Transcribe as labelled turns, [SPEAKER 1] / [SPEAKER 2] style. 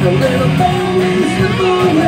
[SPEAKER 1] A little boy is the Until,